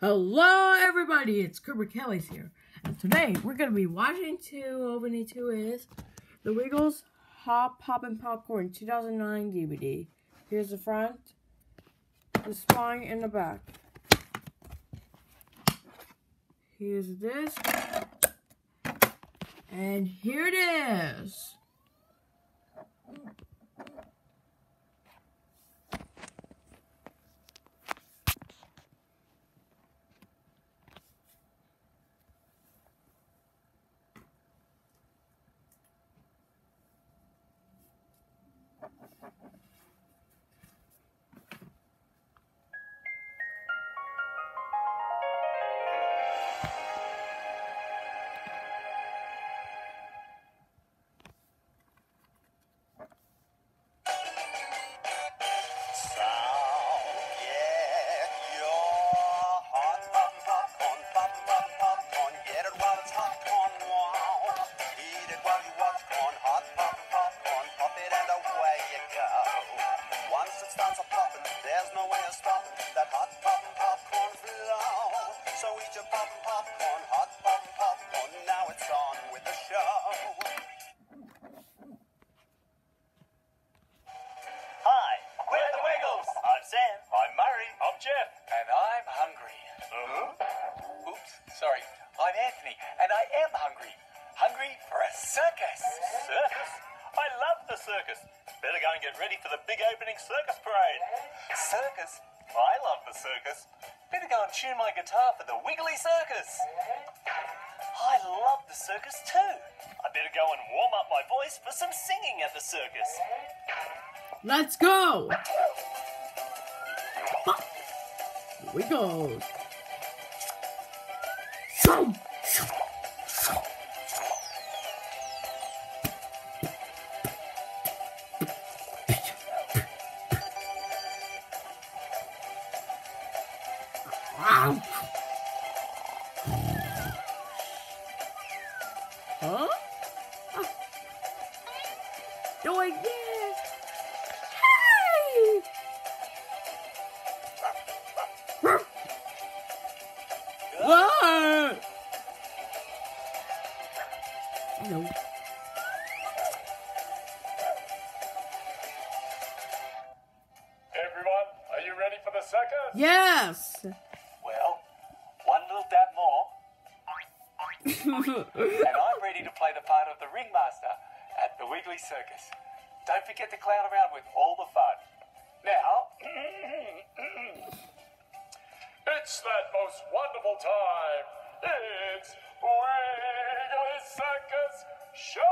Hello, everybody. It's Cooper Kelley's here, and today we're gonna be watching two. Opening to is the Wiggles Hot and Popcorn 2009 DVD. Here's the front, the spine, and the back. Here's this. and here it is. Poppin' popcorn, hot popcorn. Now it's on with the show. Hi, we're the Wiggles. I'm Sam. I'm Murray. I'm Jeff. And I'm hungry. Uh-huh. Oops, sorry. I'm Anthony, and I am hungry. Hungry for a circus. Circus? I love the circus. Better go and get ready for the big opening circus parade. Circus? I love the circus. Better go and tune my guitar for the Wiggly Circus. I love the circus too. I better go and warm up my voice for some singing at the circus. Let's go! We go. Wow. Huh? Ah. Doing this. Hey! Whoa! No. Everyone, are you ready for the circus? Yes! And I'm ready to play the part of the ringmaster at the Wiggly Circus. Don't forget to clown around with all the fun. Now, It's that most wonderful time. It's Wiggly Circus Show